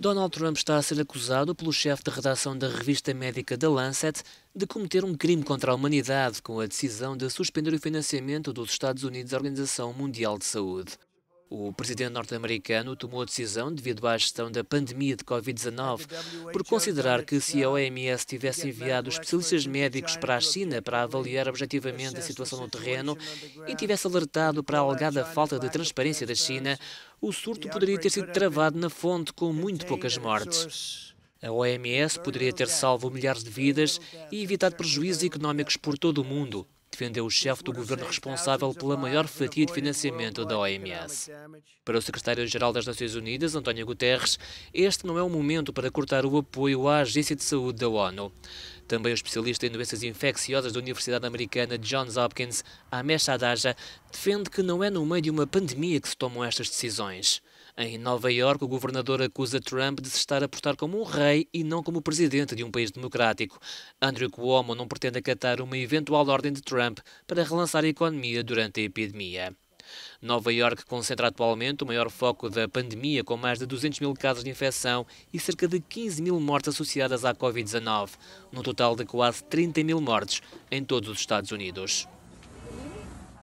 Donald Trump está a ser acusado pelo chefe da redação da revista médica The Lancet de cometer um crime contra a humanidade com a decisão de suspender o financiamento dos Estados Unidos à Organização Mundial de Saúde. O presidente norte-americano tomou a decisão devido à gestão da pandemia de Covid-19 por considerar que se a OMS tivesse enviado especialistas médicos para a China para avaliar objetivamente a situação no terreno e tivesse alertado para a alegada falta de transparência da China, o surto poderia ter sido travado na fonte com muito poucas mortes. A OMS poderia ter salvo milhares de vidas e evitado prejuízos económicos por todo o mundo, defendeu o chefe do governo responsável pela maior fatia de financiamento da OMS. Para o secretário-geral das Nações Unidas, António Guterres, este não é o momento para cortar o apoio à Agência de Saúde da ONU. Também o especialista em doenças infecciosas da Universidade Americana Johns Hopkins, Amesh Adaja, defende que não é no meio de uma pandemia que se tomam estas decisões. Em Nova Iorque, o governador acusa Trump de se estar a portar como um rei e não como presidente de um país democrático. Andrew Cuomo não pretende acatar uma eventual ordem de Trump para relançar a economia durante a epidemia. Nova Iorque concentra atualmente o maior foco da pandemia, com mais de 200 mil casos de infecção e cerca de 15 mil mortes associadas à Covid-19, num total de quase 30 mil mortes em todos os Estados Unidos.